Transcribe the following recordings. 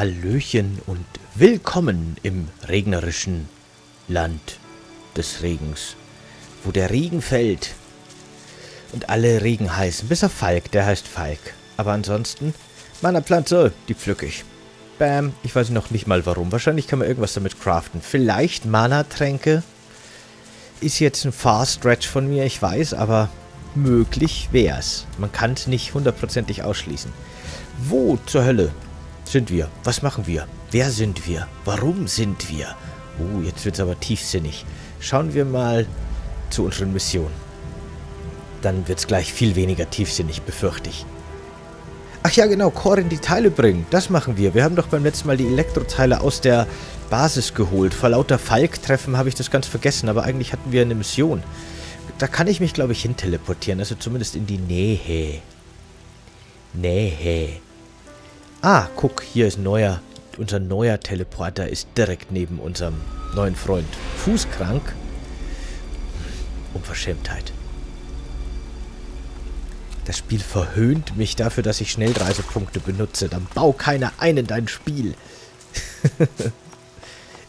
Hallöchen und willkommen im regnerischen Land des Regens, wo der Regen fällt und alle Regen heißen, bis auf Falk, der heißt Falk. Aber ansonsten, meiner Pflanze, die pflücke ich. Bam, ich weiß noch nicht mal warum. Wahrscheinlich kann man irgendwas damit craften. Vielleicht Mana-Tränke. Ist jetzt ein Far-Stretch von mir, ich weiß, aber möglich wär's. Man kann es nicht hundertprozentig ausschließen. Wo zur Hölle sind wir? Was machen wir? Wer sind wir? Warum sind wir? Oh, jetzt wird's aber tiefsinnig. Schauen wir mal zu unseren Missionen. Dann wird's gleich viel weniger tiefsinnig, befürchte ich. Ach ja, genau, Core in die Teile bringen. Das machen wir. Wir haben doch beim letzten Mal die Elektroteile aus der Basis geholt. Vor lauter Falk-Treffen habe ich das ganz vergessen, aber eigentlich hatten wir eine Mission. Da kann ich mich, glaube ich, hin teleportieren. Also zumindest in die Nähe. Nähe. Ah, guck, hier ist neuer. Unser neuer Teleporter ist direkt neben unserem neuen Freund. Fußkrank. Unverschämtheit. Das Spiel verhöhnt mich dafür, dass ich Schnellreisepunkte benutze. Dann bau keiner ein in dein Spiel.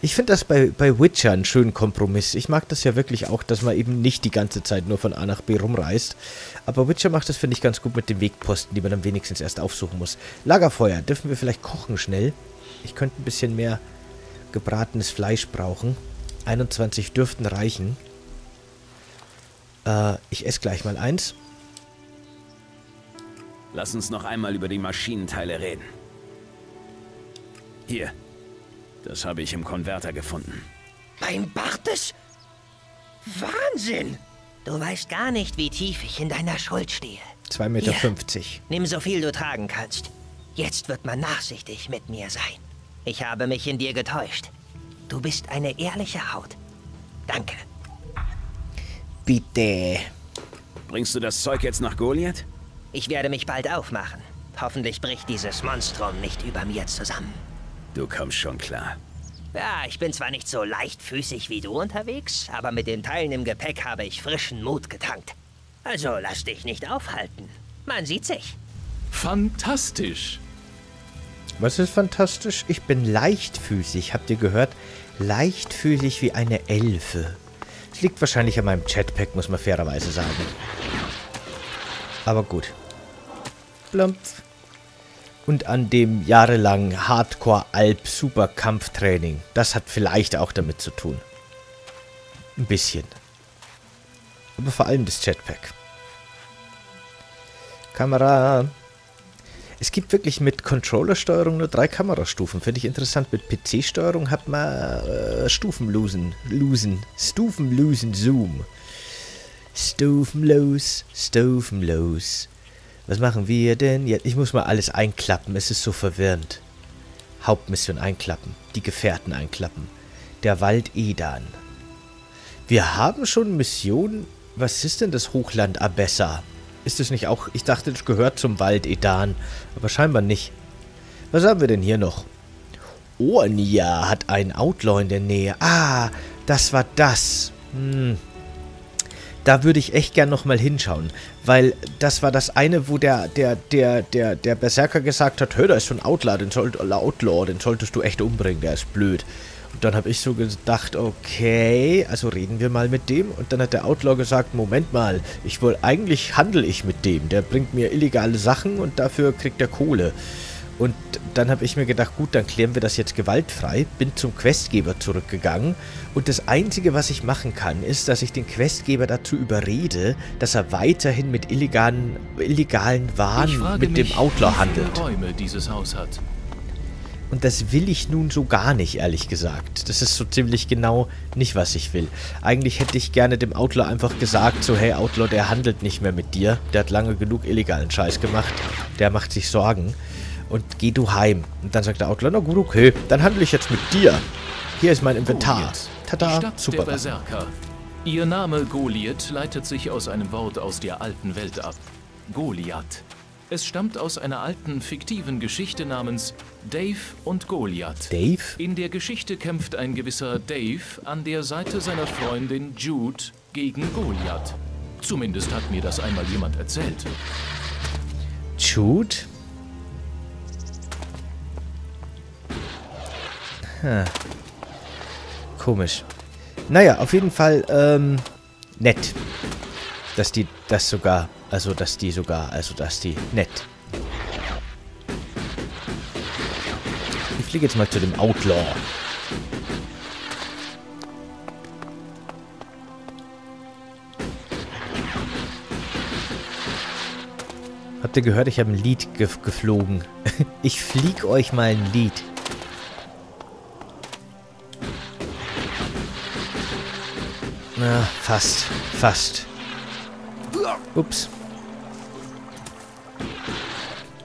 ich finde das bei, bei Witcher einen schönen Kompromiss. Ich mag das ja wirklich auch, dass man eben nicht die ganze Zeit nur von A nach B rumreist. Aber Witcher macht das, finde ich, ganz gut mit den Wegposten, die man dann wenigstens erst aufsuchen muss. Lagerfeuer. Dürfen wir vielleicht kochen schnell? Ich könnte ein bisschen mehr gebratenes Fleisch brauchen. 21 dürften reichen. Äh, ich esse gleich mal eins. Lass uns noch einmal über die Maschinenteile reden. Hier. Das habe ich im Konverter gefunden. Mein Bartes? Wahnsinn! Du weißt gar nicht, wie tief ich in deiner Schuld stehe. 2,50 Meter. Hier, nimm so viel du tragen kannst. Jetzt wird man nachsichtig mit mir sein. Ich habe mich in dir getäuscht. Du bist eine ehrliche Haut. Danke. Bitte. Bringst du das Zeug jetzt nach Goliath? Ich werde mich bald aufmachen. Hoffentlich bricht dieses Monstrum nicht über mir zusammen. Du kommst schon klar. Ja, ich bin zwar nicht so leichtfüßig wie du unterwegs, aber mit den Teilen im Gepäck habe ich frischen Mut getankt. Also lass dich nicht aufhalten. Man sieht sich. Fantastisch. Was ist fantastisch? Ich bin leichtfüßig, habt ihr gehört? Leichtfüßig wie eine Elfe. Es liegt wahrscheinlich an meinem Chatpack, muss man fairerweise sagen. Aber gut. Plumpf. Und an dem jahrelangen Hardcore-Alp-Super-Kampftraining. Das hat vielleicht auch damit zu tun. Ein bisschen. Aber vor allem das Jetpack. Kamera. Es gibt wirklich mit Controller-Steuerung nur drei Kamerastufen. Finde ich interessant. Mit PC-Steuerung hat man äh, Stufenlosen. Losen. Stufenlosen Zoom. Stufenlos, stufenlos. Was machen wir denn jetzt? Ich muss mal alles einklappen. Es ist so verwirrend. Hauptmission einklappen. Die Gefährten einklappen. Der Wald Edan. Wir haben schon Missionen. Was ist denn das Hochland Abessa? Ist es nicht auch... Ich dachte, das gehört zum Wald Edan. Aber scheinbar nicht. Was haben wir denn hier noch? Ornia hat einen Outlaw in der Nähe. Ah, das war das. Hm, da würde ich echt gern nochmal hinschauen. Weil das war das eine, wo der, der, der, der, der Berserker gesagt hat, hör, da ist so ein Outlaw, den, soll, Outlaw, den solltest du echt umbringen, der ist blöd. Und dann habe ich so gedacht, okay, also reden wir mal mit dem. Und dann hat der Outlaw gesagt, Moment mal, ich will, eigentlich handle ich mit dem. Der bringt mir illegale Sachen und dafür kriegt er Kohle. Und dann habe ich mir gedacht, gut, dann klären wir das jetzt gewaltfrei. Bin zum Questgeber zurückgegangen. Und das Einzige, was ich machen kann, ist, dass ich den Questgeber dazu überrede, dass er weiterhin mit illegalen, illegalen Waren mit dem Outlaw handelt. Räume dieses Haus hat. Und das will ich nun so gar nicht, ehrlich gesagt. Das ist so ziemlich genau nicht, was ich will. Eigentlich hätte ich gerne dem Outlaw einfach gesagt, so, hey Outlaw, der handelt nicht mehr mit dir. Der hat lange genug illegalen Scheiß gemacht. Der macht sich Sorgen und geh du heim. Und dann sagt der Outlaw, na gut, okay, dann handle ich jetzt mit dir. Hier ist mein Inventar. Tada, super. Ihr Name Goliath leitet sich aus einem Wort aus der alten Welt ab. Goliath. Es stammt aus einer alten, fiktiven Geschichte namens Dave und Goliath. Dave? In der Geschichte kämpft ein gewisser Dave an der Seite seiner Freundin Jude gegen Goliath. Zumindest hat mir das einmal jemand erzählt. Jude? Komisch. Naja, auf jeden Fall, ähm, nett. Dass die das sogar, also dass die sogar, also dass die nett. Ich fliege jetzt mal zu dem Outlaw. Habt ihr gehört, ich habe ein Lied ge geflogen. ich flieg euch mal ein Lied. Na, fast. Fast. Ups.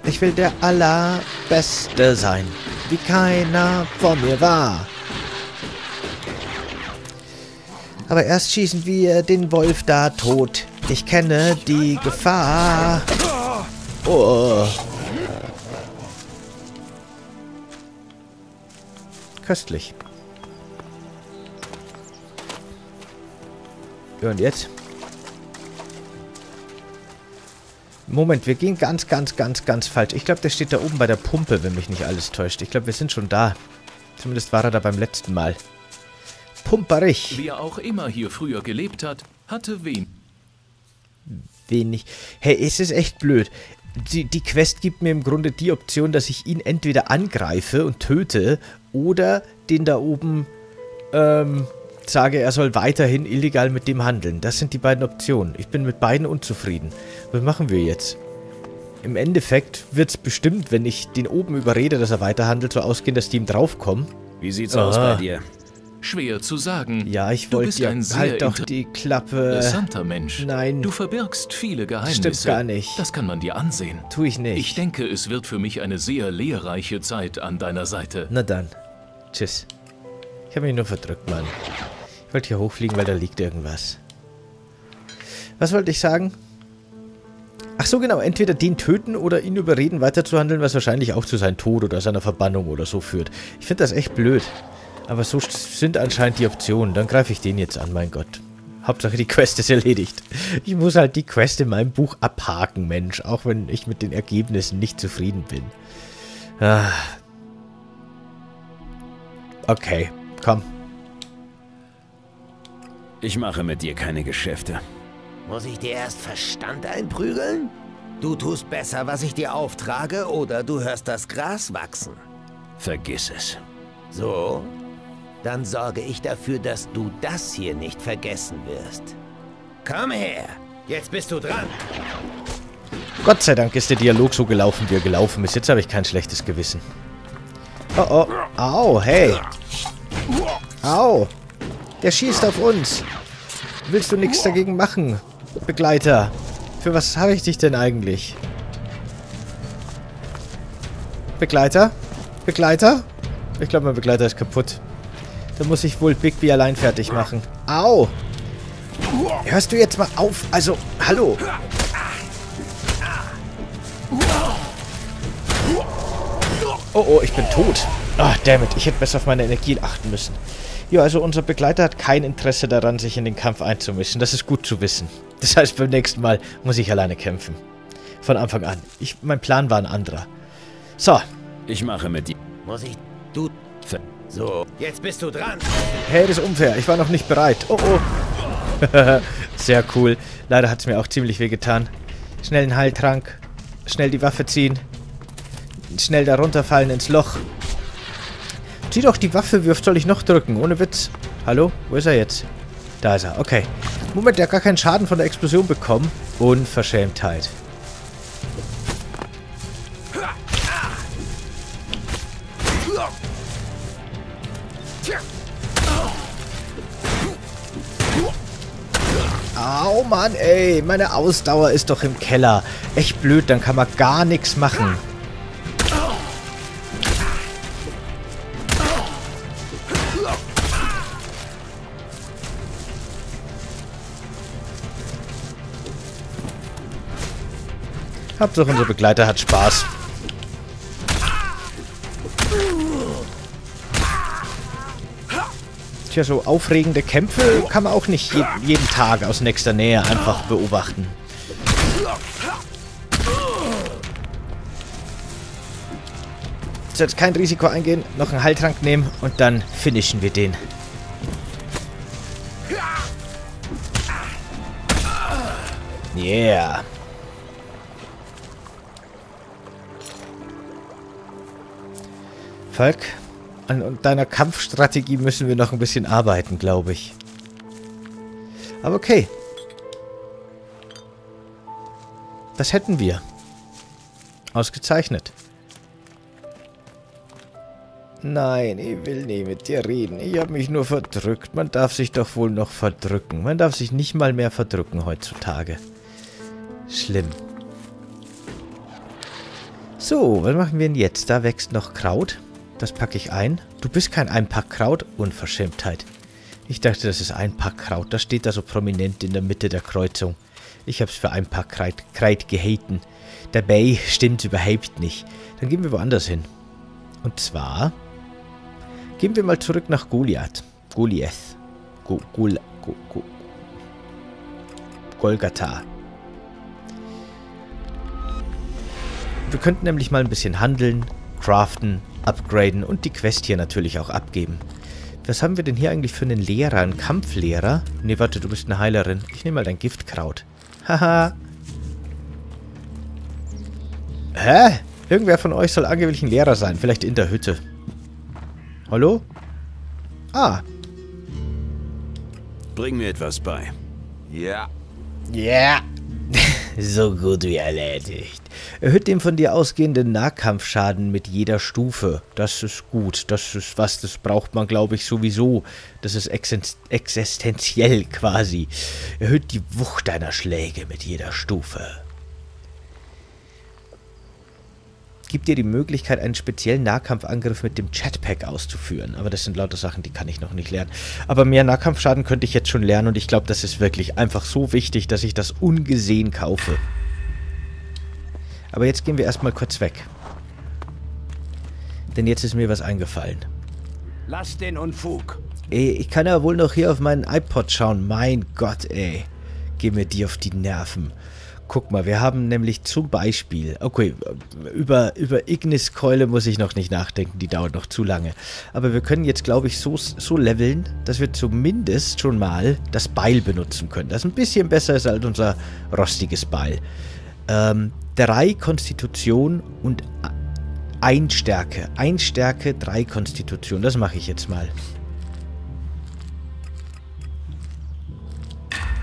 Ich will der Allerbeste sein, wie keiner vor mir war. Aber erst schießen wir den Wolf da tot. Ich kenne die Gefahr. Oh. Köstlich. Ja, und jetzt? Moment, wir gehen ganz, ganz, ganz, ganz falsch. Ich glaube, der steht da oben bei der Pumpe, wenn mich nicht alles täuscht. Ich glaube, wir sind schon da. Zumindest war er da beim letzten Mal. Pumperich. Wer auch immer hier früher gelebt hat, hatte wen. Wenig. Hey, ist es echt blöd. Die, die Quest gibt mir im Grunde die Option, dass ich ihn entweder angreife und töte oder den da oben ähm, sage, er soll weiterhin illegal mit dem handeln. Das sind die beiden Optionen. Ich bin mit beiden unzufrieden. Was machen wir jetzt? Im Endeffekt wird es bestimmt, wenn ich den oben überrede, dass er weiterhandelt, so ausgehen, dass die ihm draufkommen. Wie sieht's aus bei dir? Schwer zu sagen. Ja, ich Du wollte bist ja ein sehr halt doch die Klappe. interessanter Mensch. nein. Du verbirgst viele Geheimnisse. Stimmt gar nicht. Das kann man dir ansehen. Tu ich nicht. Ich denke, es wird für mich eine sehr lehrreiche Zeit an deiner Seite. Na dann. Tschüss. Ich habe mich nur verdrückt, Mann. Ich wollte hier hochfliegen, weil da liegt irgendwas. Was wollte ich sagen? Ach so, genau. Entweder den töten oder ihn überreden, weiterzuhandeln, was wahrscheinlich auch zu seinem Tod oder seiner Verbannung oder so führt. Ich finde das echt blöd. Aber so sind anscheinend die Optionen. Dann greife ich den jetzt an, mein Gott. Hauptsache die Quest ist erledigt. Ich muss halt die Quest in meinem Buch abhaken, Mensch. Auch wenn ich mit den Ergebnissen nicht zufrieden bin. Ah. Okay, komm. Ich mache mit dir keine Geschäfte. Muss ich dir erst Verstand einprügeln? Du tust besser, was ich dir auftrage, oder du hörst das Gras wachsen. Vergiss es. So? Dann sorge ich dafür, dass du das hier nicht vergessen wirst. Komm her! Jetzt bist du dran! Gott sei Dank ist der Dialog so gelaufen, wie er gelaufen ist. Jetzt habe ich kein schlechtes Gewissen. Oh, oh. Au, hey. Au. Der schießt auf uns. Willst du nichts dagegen machen, Begleiter? Für was habe ich dich denn eigentlich? Begleiter? Begleiter? Ich glaube, mein Begleiter ist kaputt. Da muss ich wohl Bigby allein fertig machen. Au! Hörst du jetzt mal auf? Also, hallo. Oh, oh, ich bin tot. Ah, dammit, ich hätte besser auf meine Energie achten müssen. Ja, also unser Begleiter hat kein Interesse daran, sich in den Kampf einzumischen. Das ist gut zu wissen. Das heißt, beim nächsten Mal muss ich alleine kämpfen. Von Anfang an. Ich, mein Plan war ein anderer. So. Ich mache mit dir. Muss ich... Du... So, jetzt bist du dran! Hey, das ist unfair. Ich war noch nicht bereit. Oh, oh. Sehr cool. Leider hat es mir auch ziemlich weh getan. Schnell einen Heiltrank. Schnell die Waffe ziehen. Schnell da runterfallen ins Loch. Zieh doch die Waffe, wie oft soll ich noch drücken? Ohne Witz. Hallo? Wo ist er jetzt? Da ist er, okay. Moment, der hat gar keinen Schaden von der Explosion bekommen. Unverschämtheit. Au, Mann, ey. Meine Ausdauer ist doch im Keller. Echt blöd, dann kann man gar nichts machen. Hauptsache unser Begleiter hat Spaß. Tja, so aufregende Kämpfe kann man auch nicht je jeden Tag aus nächster Nähe einfach beobachten. jetzt kein Risiko eingehen, noch einen Heiltrank nehmen und dann finishen wir den. Yeah. Falk, an deiner Kampfstrategie müssen wir noch ein bisschen arbeiten, glaube ich. Aber okay. Das hätten wir. Ausgezeichnet. Nein, ich will nicht mit dir reden. Ich habe mich nur verdrückt. Man darf sich doch wohl noch verdrücken. Man darf sich nicht mal mehr verdrücken heutzutage. Schlimm. So, was machen wir denn jetzt? Da wächst noch Kraut. Das packe ich ein. Du bist kein Einpackkraut. Unverschämtheit. Ich dachte, das ist Einpackkraut. Das steht da so prominent in der Mitte der Kreuzung. Ich habe es für Einpackkreit gehaten. Dabei stimmt überhaupt nicht. Dann gehen wir woanders hin. Und zwar gehen wir mal zurück nach Goliath. Goliath. Go, Gol, Go, Go, Golgatha. Wir könnten nämlich mal ein bisschen handeln, craften, upgraden und die Quest hier natürlich auch abgeben. Was haben wir denn hier eigentlich für einen Lehrer? Einen Kampflehrer? Ne, warte, du bist eine Heilerin. Ich nehme mal dein Giftkraut. Haha. Hä? Irgendwer von euch soll angeblich ein Lehrer sein. Vielleicht in der Hütte. Hallo? Ah. Bring mir etwas bei. Ja. Ja. Yeah. So gut wie erledigt. Erhöht den von dir ausgehenden Nahkampfschaden mit jeder Stufe. Das ist gut. Das ist was, das braucht man, glaube ich, sowieso. Das ist existenziell quasi. Erhöht die Wucht deiner Schläge mit jeder Stufe. Gibt dir die Möglichkeit, einen speziellen Nahkampfangriff mit dem Chatpack auszuführen. Aber das sind lauter Sachen, die kann ich noch nicht lernen. Aber mehr Nahkampfschaden könnte ich jetzt schon lernen und ich glaube, das ist wirklich einfach so wichtig, dass ich das ungesehen kaufe. Aber jetzt gehen wir erstmal kurz weg. Denn jetzt ist mir was eingefallen. Lass den Unfug. Ey, ich kann ja wohl noch hier auf meinen iPod schauen. Mein Gott, ey. Geh mir die auf die Nerven. Guck mal, wir haben nämlich zum Beispiel, okay, über, über Ignis Keule muss ich noch nicht nachdenken, die dauert noch zu lange. Aber wir können jetzt, glaube ich, so, so leveln, dass wir zumindest schon mal das Beil benutzen können. Das ein bisschen besser ist als unser rostiges Beil. Ähm, drei Konstitution und ein Stärke. Ein Stärke, drei Konstitution. Das mache ich jetzt mal.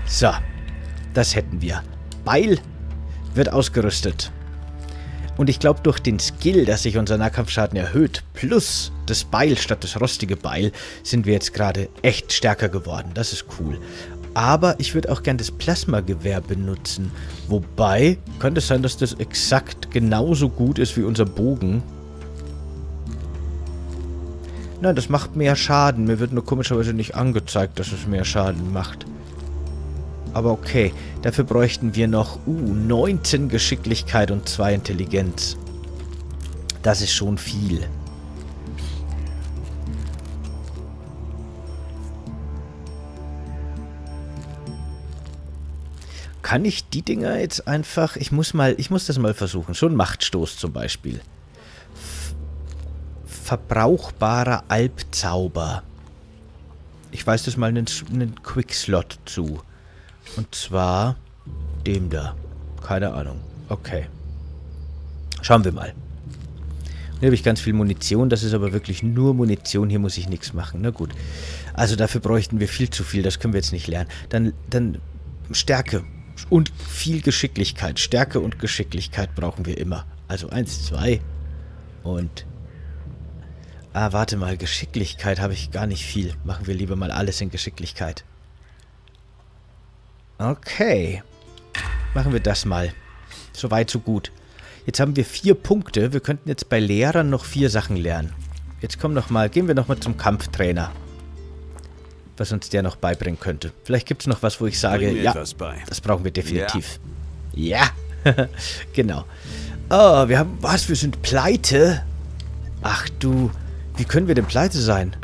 So, das hätten wir. Beil wird ausgerüstet. Und ich glaube, durch den Skill, dass sich unser Nahkampfschaden erhöht, plus das Beil statt das rostige Beil, sind wir jetzt gerade echt stärker geworden. Das ist cool. Aber ich würde auch gern das Plasmagewehr benutzen. Wobei, könnte es sein, dass das exakt genauso gut ist wie unser Bogen. Nein, das macht mehr Schaden. Mir wird nur komischerweise nicht angezeigt, dass es mehr Schaden macht. Aber okay, dafür bräuchten wir noch, uh, 19 Geschicklichkeit und 2 Intelligenz. Das ist schon viel. Kann ich die Dinger jetzt einfach... Ich muss mal, ich muss das mal versuchen. So ein Machtstoß zum Beispiel. F verbrauchbarer Albzauber. Ich weiß das mal einen, einen Quickslot zu. Und zwar dem da. Keine Ahnung. Okay. Schauen wir mal. Hier habe ich ganz viel Munition. Das ist aber wirklich nur Munition. Hier muss ich nichts machen. Na gut. Also dafür bräuchten wir viel zu viel. Das können wir jetzt nicht lernen. Dann, dann Stärke. Und viel Geschicklichkeit. Stärke und Geschicklichkeit brauchen wir immer. Also eins, zwei und... Ah, warte mal. Geschicklichkeit habe ich gar nicht viel. Machen wir lieber mal alles in Geschicklichkeit. Okay. Machen wir das mal. Soweit, so gut. Jetzt haben wir vier Punkte. Wir könnten jetzt bei Lehrern noch vier Sachen lernen. Jetzt kommen noch mal, gehen wir noch mal zum Kampftrainer. Was uns der noch beibringen könnte. Vielleicht gibt es noch was, wo ich sage, ja, das brauchen wir definitiv. Ja, ja. genau. Oh, wir haben, was, wir sind pleite? Ach du, wie können wir denn pleite sein?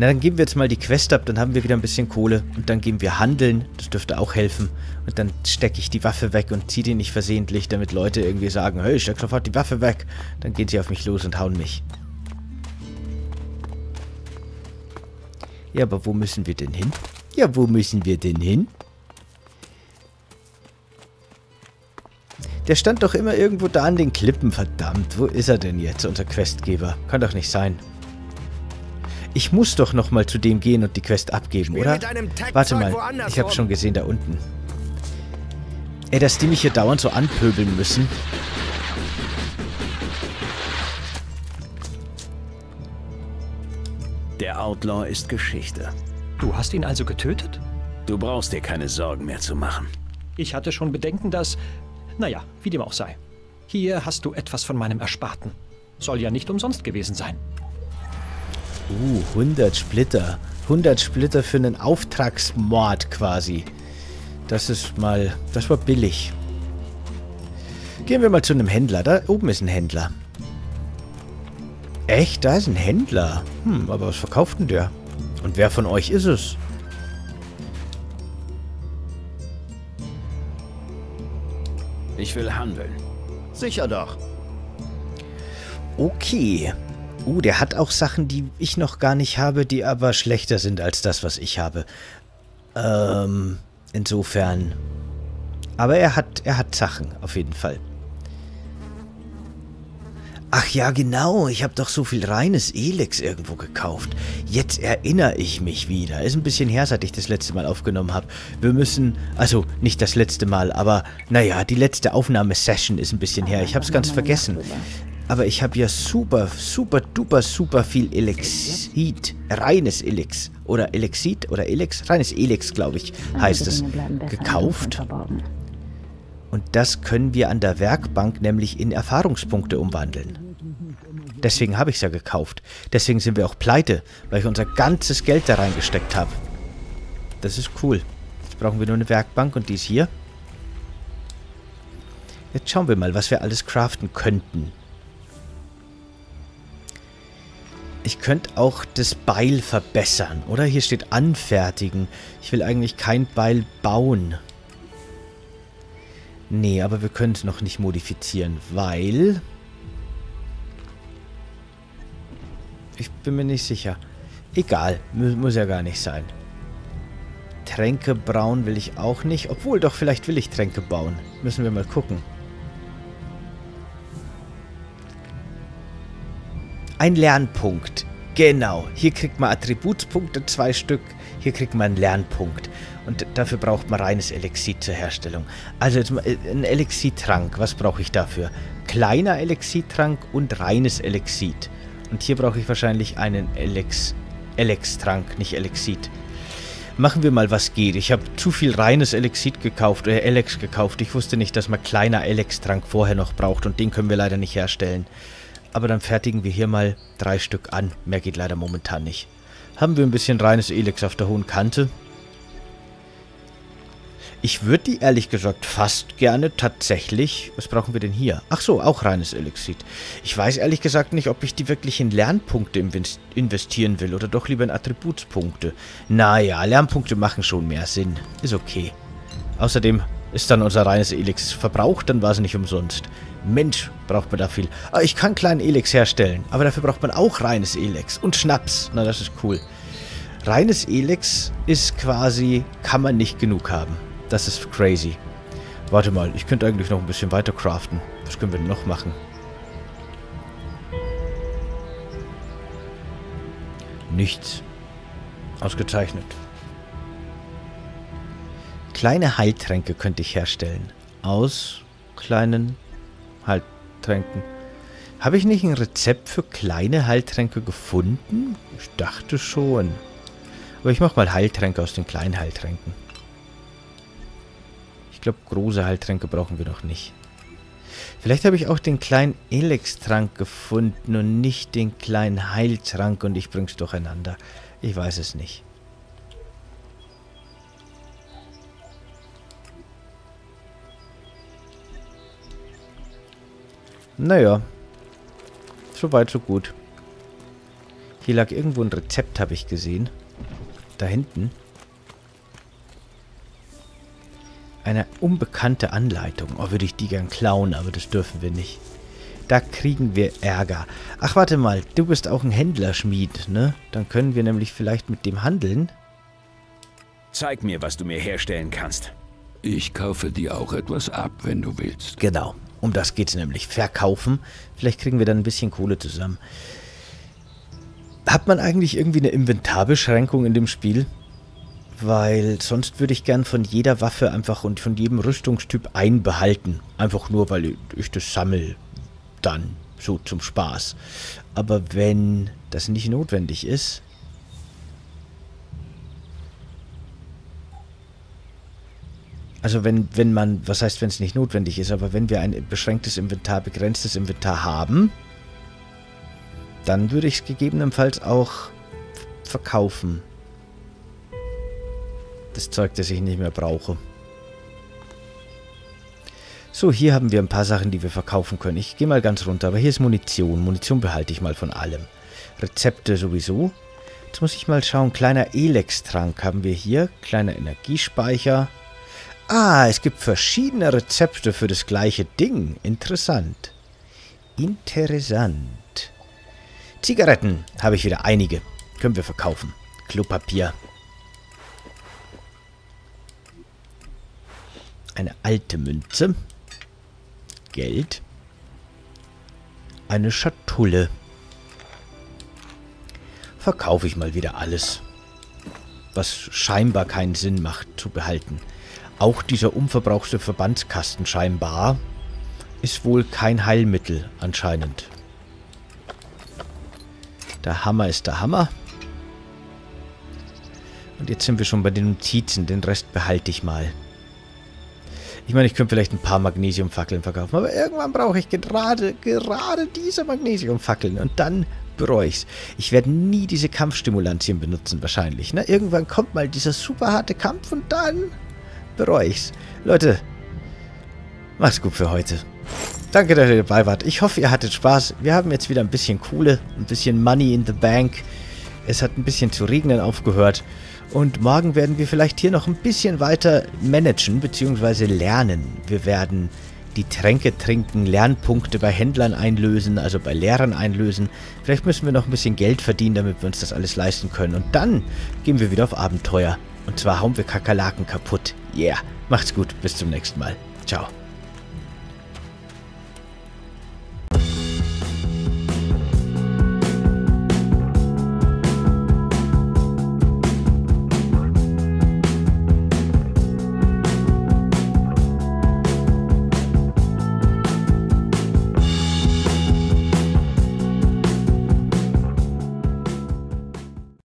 Na, dann geben wir jetzt mal die Quest ab, dann haben wir wieder ein bisschen Kohle. Und dann gehen wir handeln, das dürfte auch helfen. Und dann stecke ich die Waffe weg und ziehe die nicht versehentlich, damit Leute irgendwie sagen, hey, steck sofort die Waffe weg. Dann gehen sie auf mich los und hauen mich. Ja, aber wo müssen wir denn hin? Ja, wo müssen wir denn hin? Der stand doch immer irgendwo da an den Klippen, verdammt. Wo ist er denn jetzt, unser Questgeber? Kann doch nicht sein. Ich muss doch nochmal zu dem gehen und die Quest abgeben, Spiel oder? Warte mal, ich hab's schon gesehen da unten. Ey, dass die mich hier dauernd so anpöbeln müssen. Der Outlaw ist Geschichte. Du hast ihn also getötet? Du brauchst dir keine Sorgen mehr zu machen. Ich hatte schon Bedenken, dass... Naja, wie dem auch sei. Hier hast du etwas von meinem Ersparten. Soll ja nicht umsonst gewesen sein. Uh, 100 Splitter. 100 Splitter für einen Auftragsmord quasi. Das ist mal... Das war billig. Gehen wir mal zu einem Händler. Da oben ist ein Händler. Echt? Da ist ein Händler. Hm, aber was verkauft denn der? Und wer von euch ist es? Ich will handeln. Sicher doch. Okay. Uh, der hat auch Sachen, die ich noch gar nicht habe, die aber schlechter sind als das, was ich habe. Ähm, insofern. Aber er hat, er hat Sachen, auf jeden Fall. Ach ja, genau. Ich habe doch so viel reines Elex irgendwo gekauft. Jetzt erinnere ich mich wieder. Ist ein bisschen her, seit ich das letzte Mal aufgenommen habe. Wir müssen, also nicht das letzte Mal, aber naja, die letzte Aufnahmesession ist ein bisschen her. Ich habe es ganz vergessen. Aber ich habe ja super, super, duper, super viel Elexit, reines Elex oder Elexit oder Elex, reines Elex, glaube ich, heißt es, gekauft. Und das können wir an der Werkbank nämlich in Erfahrungspunkte umwandeln. Deswegen habe ich es ja gekauft. Deswegen sind wir auch pleite, weil ich unser ganzes Geld da reingesteckt habe. Das ist cool. Jetzt brauchen wir nur eine Werkbank und die ist hier. Jetzt schauen wir mal, was wir alles craften könnten. Ich könnte auch das Beil verbessern, oder? Hier steht anfertigen. Ich will eigentlich kein Beil bauen. Nee, aber wir können es noch nicht modifizieren, weil... Ich bin mir nicht sicher. Egal, mu muss ja gar nicht sein. Tränke brauen will ich auch nicht. Obwohl, doch, vielleicht will ich Tränke bauen. Müssen wir mal gucken. Ein Lernpunkt. Genau. Hier kriegt man Attributspunkte, zwei Stück. Hier kriegt man einen Lernpunkt. Und dafür braucht man reines Elixir zur Herstellung. Also jetzt mal, äh, ein Elixir-Trank. Was brauche ich dafür? Kleiner Elixir-Trank und reines Elixir. Und hier brauche ich wahrscheinlich einen Elex... Elex-Trank, nicht Elixir. Machen wir mal, was geht. Ich habe zu viel reines Elixir gekauft, äh, Elex gekauft. Ich wusste nicht, dass man kleiner Elex-Trank vorher noch braucht und den können wir leider nicht herstellen. Aber dann fertigen wir hier mal drei Stück an. Mehr geht leider momentan nicht. Haben wir ein bisschen reines Elex auf der hohen Kante. Ich würde die ehrlich gesagt fast gerne tatsächlich... Was brauchen wir denn hier? Ach so, auch reines Elixir. Ich weiß ehrlich gesagt nicht, ob ich die wirklich in Lernpunkte invest- investieren will oder doch lieber in Attributspunkte. Naja, Lernpunkte machen schon mehr Sinn. Ist okay. Außerdem ist dann unser reines Elix verbraucht, dann war es nicht umsonst. Mensch, braucht man da viel. Ah, ich kann kleinen Elex herstellen, aber dafür braucht man auch reines Elex und Schnaps. Na, das ist cool. Reines Elex ist quasi, kann man nicht genug haben. Das ist crazy. Warte mal, ich könnte eigentlich noch ein bisschen weiter craften. Was können wir denn noch machen? Nichts. Ausgezeichnet. Kleine Heiltränke könnte ich herstellen. Aus kleinen Heiltränken. Habe ich nicht ein Rezept für kleine Heiltränke gefunden? Ich dachte schon. Aber ich mache mal Heiltränke aus den kleinen Heiltränken. Ich glaube, große Heiltränke brauchen wir noch nicht. Vielleicht habe ich auch den kleinen Elex-Trank gefunden und nicht den kleinen Heiltrank und ich bring's durcheinander. Ich weiß es nicht. Naja. So weit, so gut. Hier lag irgendwo ein Rezept, habe ich gesehen. Da hinten. Eine unbekannte Anleitung. Oh, würde ich die gern klauen, aber das dürfen wir nicht. Da kriegen wir Ärger. Ach, warte mal. Du bist auch ein Händlerschmied, ne? Dann können wir nämlich vielleicht mit dem handeln. Zeig mir, was du mir herstellen kannst. Ich kaufe dir auch etwas ab, wenn du willst. Genau. Um das geht's nämlich. Verkaufen. Vielleicht kriegen wir dann ein bisschen Kohle zusammen. Hat man eigentlich irgendwie eine Inventarbeschränkung in dem Spiel? Weil sonst würde ich gern von jeder Waffe einfach und von jedem Rüstungstyp einen behalten. Einfach nur, weil ich das sammel. Dann. So zum Spaß. Aber wenn das nicht notwendig ist, Also wenn, wenn man, was heißt, wenn es nicht notwendig ist, aber wenn wir ein beschränktes Inventar, begrenztes Inventar haben, dann würde ich es gegebenenfalls auch verkaufen. Das Zeug, das ich nicht mehr brauche. So, hier haben wir ein paar Sachen, die wir verkaufen können. Ich gehe mal ganz runter, aber hier ist Munition. Munition behalte ich mal von allem. Rezepte sowieso. Jetzt muss ich mal schauen. Kleiner Elex-Trank haben wir hier. Kleiner Energiespeicher. Ah, es gibt verschiedene Rezepte für das gleiche Ding. Interessant. Interessant. Zigaretten habe ich wieder einige. Können wir verkaufen. Klopapier. Eine alte Münze. Geld. Eine Schatulle. Verkaufe ich mal wieder alles. Was scheinbar keinen Sinn macht zu behalten. Auch dieser unverbrauchte Verbandskasten scheinbar ist wohl kein Heilmittel anscheinend. Der Hammer ist der Hammer. Und jetzt sind wir schon bei den Notizen. Den Rest behalte ich mal. Ich meine, ich könnte vielleicht ein paar Magnesiumfackeln verkaufen, aber irgendwann brauche ich gerade, gerade diese Magnesiumfackeln und dann bereue ich es. Ich werde nie diese Kampfstimulantien benutzen, wahrscheinlich. Ne? Irgendwann kommt mal dieser super harte Kampf und dann bereue ich's. Leute, macht's gut für heute. Danke, dass ihr dabei wart. Ich hoffe, ihr hattet Spaß. Wir haben jetzt wieder ein bisschen Kohle, ein bisschen Money in the Bank. Es hat ein bisschen zu regnen aufgehört. Und morgen werden wir vielleicht hier noch ein bisschen weiter managen bzw. lernen. Wir werden die Tränke trinken, Lernpunkte bei Händlern einlösen, also bei Lehrern einlösen. Vielleicht müssen wir noch ein bisschen Geld verdienen, damit wir uns das alles leisten können. Und dann gehen wir wieder auf Abenteuer. Und zwar hauen wir Kakerlaken kaputt. Yeah. Macht's gut. Bis zum nächsten Mal. Ciao.